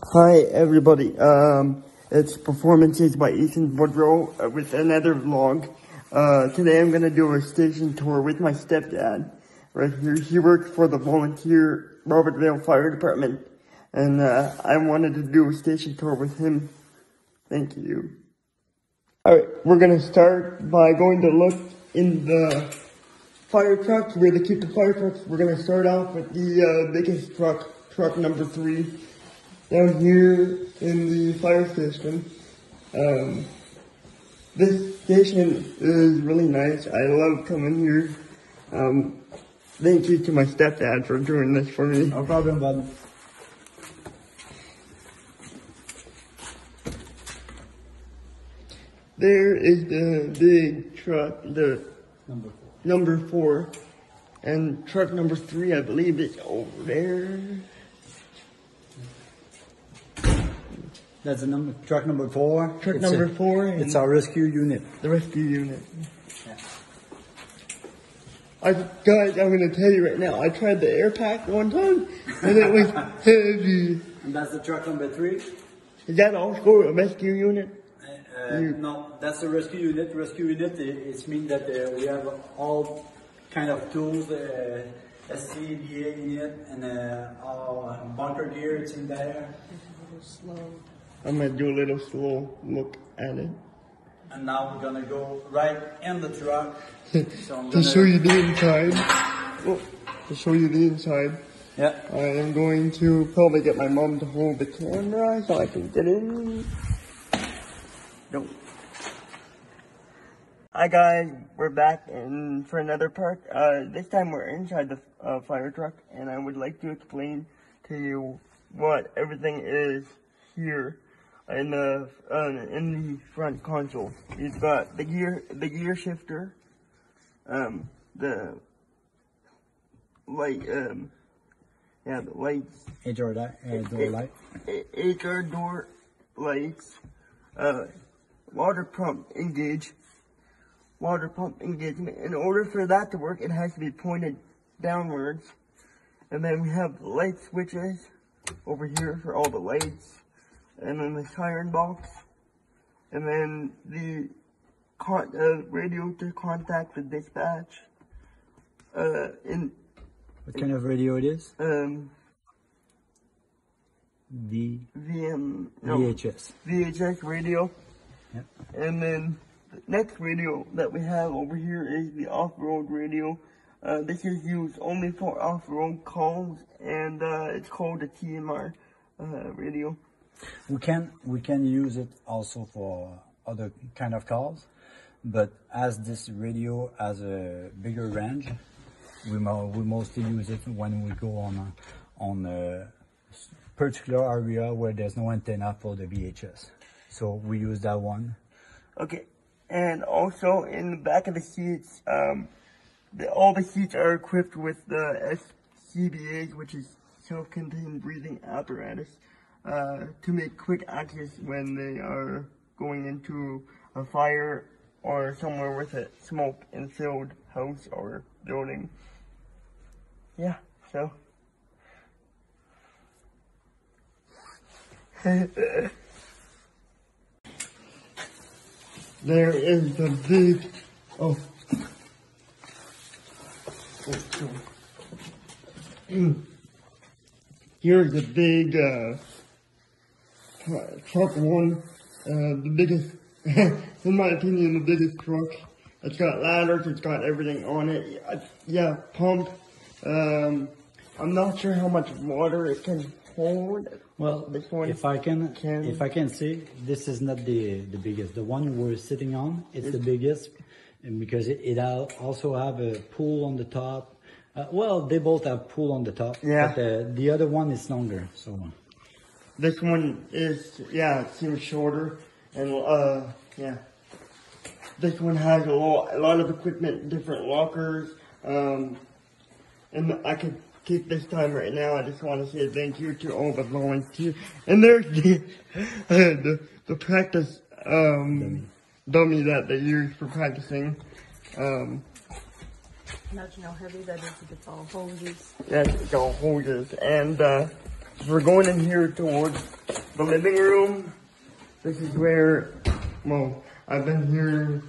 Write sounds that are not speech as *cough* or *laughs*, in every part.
Hi, everybody. Um, it's Performances by Ethan Boudreau uh, with another vlog. Uh, today I'm gonna do a station tour with my stepdad. Right here, he works for the volunteer Robertville Fire Department, and uh, I wanted to do a station tour with him. Thank you. Alright, we're gonna start by going to look in the fire trucks, where they keep the fire trucks. We're gonna start off with the uh, biggest truck, truck number three down here in the fire station. Um, this station is really nice. I love coming here. Um, thank you to my stepdad for doing this for me. No problem, bud. There is the big truck, the Number four. number four, and truck number three, I believe, is over there. That's the number, truck number four. Truck It's number a- four and- It's our rescue unit. The rescue unit. Yeah. I, guys, I'm gonna tell you right now, I tried the air pack one time, and it was *laughs* heavy. And that's the truck number three. Is that also a rescue unit? Uh, no, that's the rescue unit. Rescue unit, i- it means that uh, we have all kind of tools, uh, SCBA in it, and uh, all bunker gear, it's in there. I'm gonna do a little slow look at it. And now we're gonna go right in the truck. *laughs* So To show you the inside. Oh, to show you the inside. Yeah. I am going to probably get my mom to hold the camera so I can get in. No. Hi guys, we're back in for another part. Uh, this time we're inside the uh, fire truck, and I would like to explain to you what everything is here in the uh, in the front console. You've got the gear, the gear shifter, um, the light, um, yeah, the lights, HR light, uh, door light. a- HR door lights, uh, water pump engage, water pump engagement. In order for that to work, it has to be pointed downwards. And then we have the light switches over here for all the lights. And then the siren box. And then the con- uh, radio to contact the dispatch. Uh, in, What kind of radio it is? um, V VM, no, VHS. VHS radio. Yep. And then the next radio that we have over here is the off-road radio. Uh, this is used only for off-road calls, and uh, it's called a TMR uh, radio. We can we can use it also for other kind of calls, but as this radio has a bigger range, we mo- we mostly use it when we go on a, on a particular area where there's no antenna for the VHS. So we use that one. Okay, and also in the back of the seats, um, the, all the seats are equipped with the SCBAs, which is self-contained breathing apparatus, uh, to make quick access when they are going into a fire or somewhere with a smoke filled house or building. Yeah, so. *laughs* There is the big, oh. Here's the big, uh, truck one, uh, the biggest, *laughs* in my opinion, the biggest truck. It's got ladders, it's got everything on it. Yeah, pump. Um, I'm not sure how much water it can hold. Well, This one if I can, can- if I can say, this is not the the biggest. The one we're sitting on, it's the biggest, and because it, it also have a pool on the top. Uh, well, they both have pool on the top. Yeah. But the, the other one is longer, so. This one is, yeah, it seems shorter, and uh, yeah. This one has a lot, a lot of equipment, different lockers, um, and I could keep this time right now. I just want to say thank you to all the volunteers, and there's *laughs* the the, the practice um, dummy. that they use for practicing. Um, Imagine how heavy that is if it's all hoses. yeah, it's all hoses, and uh, we're going in here towards the living room. This is where, well, I've been here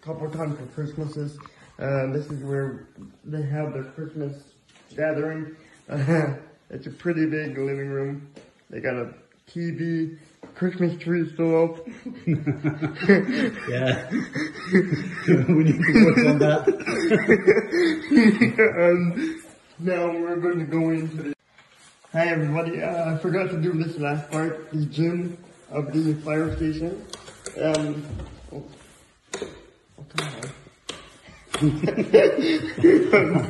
a couple times for Christmases. Uh, this is where they have their Christmas gathering. *laughs* it's a pretty big living room. They got a TV, Christmas tree still up. *laughs* Yeah. *laughs* we need to work on that. and now we're going to go into the. Hi everybody, uh, I forgot to do this last part, the gym of the fire station. Um, oh, come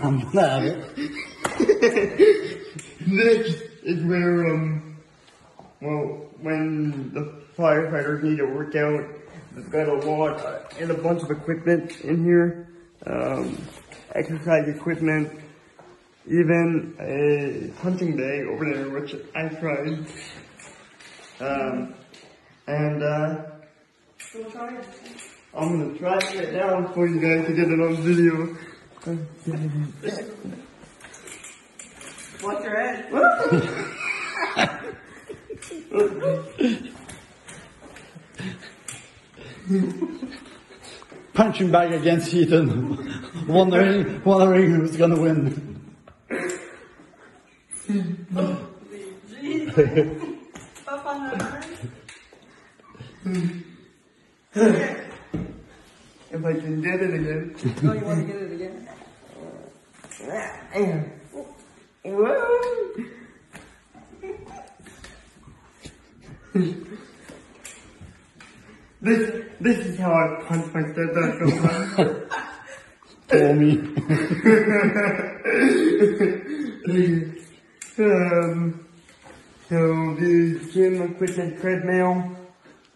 on. I'm. This is where, um, well, when the firefighters need to work out, they've got a lot and a bunch of equipment in here. Um, exercise equipment, even a punching bag over there, which I tried. Um, and, uh, We'll try it. I'm gonna try it right now for you guys to get it on video. Watch your head. *laughs* Punching bag against Ethan. wondering, wondering who's gonna win. Up on the. If I can get it again. Oh, you want to get it again? Whoa. this this is how I punch my stepdad sometimes. For me. *laughs* um, so the gym equipment treadmill,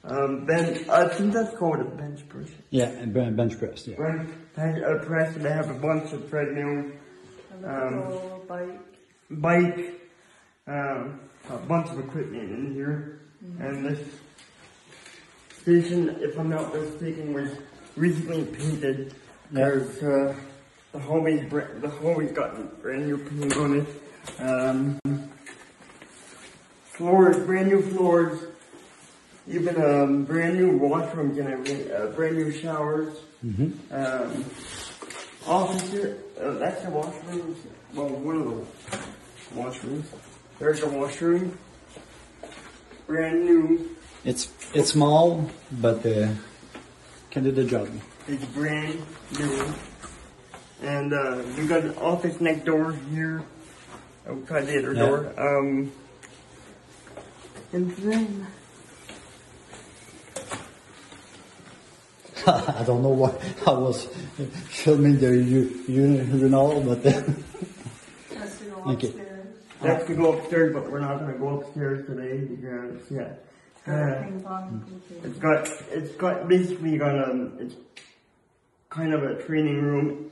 um, bench. I think that's called a bench press. Yeah, and ben- bench press, yeah. Right, bench a press. and They have a bunch of treadmills, Um, bike. bike, um, a bunch of equipment in here, and this station, if I'm not mistaken, was recently painted. There's uh, the hallway's br- the hallway's got brand new paint on it. Um, floors, brand new floors, even um, brand new washrooms and everything, uh, brand new showers. Um, officer, uh, that's the washrooms. Well, one of the washrooms. There's a washroom. Brand new. It's it's small, but uh, can do the job. It's brand new. And uh, we got an office next door here. Outside the other Yeah. door. Um, and then *laughs* I don't know what I was filming the u- urinal, but uh, Has to go Okay. upstairs. that's to go upstairs, but we're not gonna go upstairs today because yeah. Uh, Ping pong. Okay. It's got, it's got, basically got a, it's kind of a training room.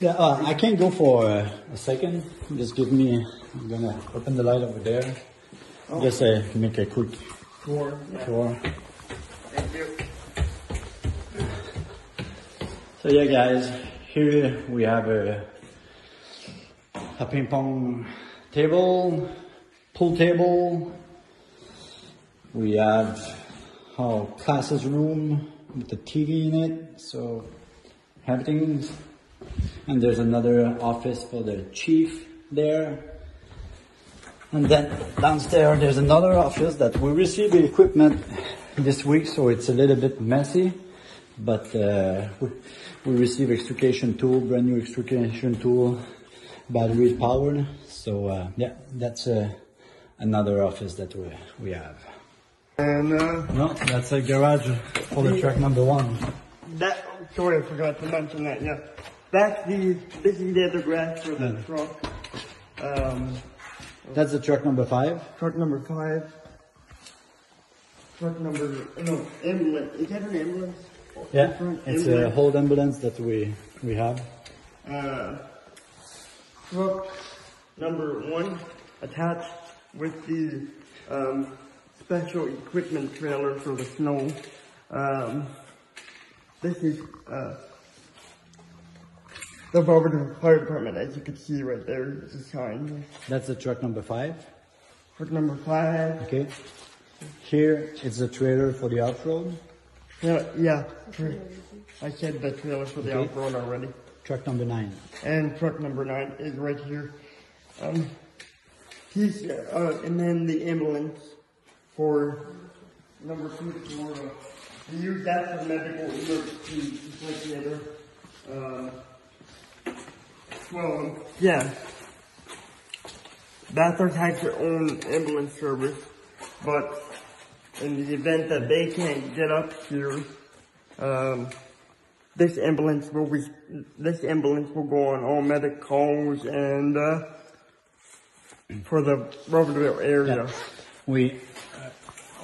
yeah, uh, I can't go for uh, a second. Just give me. I'm gonna open the light over there. Just uh, make a quick Tour. Yeah. tour. Thank you. So yeah, guys, here we have a a ping pong table, pool table. We have our classes room with the TV in it, so everything. And there's another office for the chief there. And then downstairs there's another office that we received the equipment this week, so it's a little bit messy. But uh, we, we received extrication tool, brand new extrication tool, battery powered. So uh, yeah, that's uh, another office that we we have. And uh, No, that's a garage for the truck number one. that, sorry, I forgot to mention that. Yeah, that's the this is the other grass for the Yeah. truck. Um, That's the truck number five. truck number five. Truck number no ambulance. Is that an ambulance? Yeah, Different it's a ambulance. whole ambulance that we we have. uh, truck number one attached with the um, special equipment trailer for the snow. Um, this is uh, the Barberton Fire Department, as you can see right there. It's a sign. That's the truck number five. Truck number five. Okay. Here, it's the trailer for the off-road. Yeah, yeah. I said the trailer for the Okay. off-road already. Truck number nine. And truck number nine is right here. Um, he's, uh, and then the ambulance for number two uh, we use that for medical emergency, just like the other, uh, well, yeah. Bathurst has their own ambulance service, but in the event that they can't get up here, um, this ambulance will be, this ambulance will go on all medic calls and, uh, for the Robertville area. Yeah. We, uh,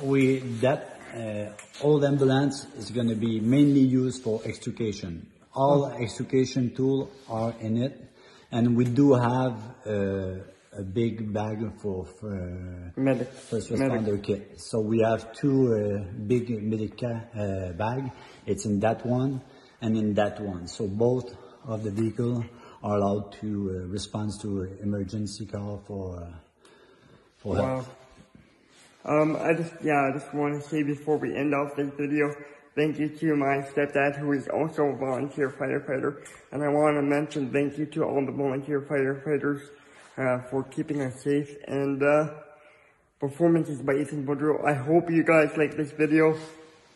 we, that, uh, old ambulance is gonna be mainly used for extrication. All extrication tools are in it, and we do have, uh, a big bag for, for Medic. first medic. responder kit. So we have two uh, big medica uh, bag. It's in that one and in that one. So both of the vehicle are allowed to uh, respond to emergency call for uh, for help. Wow. Um, I just, yeah, I just want to say before we end off this video, thank you to my stepdad who is also a volunteer firefighter. And I want to mention thank you to all the volunteer firefighters, uh, for keeping us safe and, uh, performances by Ethan Boudreau. I hope you guys like this video.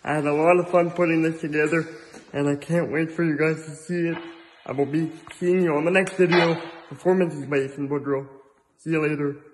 I had a lot of fun putting this together and I can't wait for you guys to see it. I will be seeing you on the next video. Performances by Ethan Boudreau. See you later.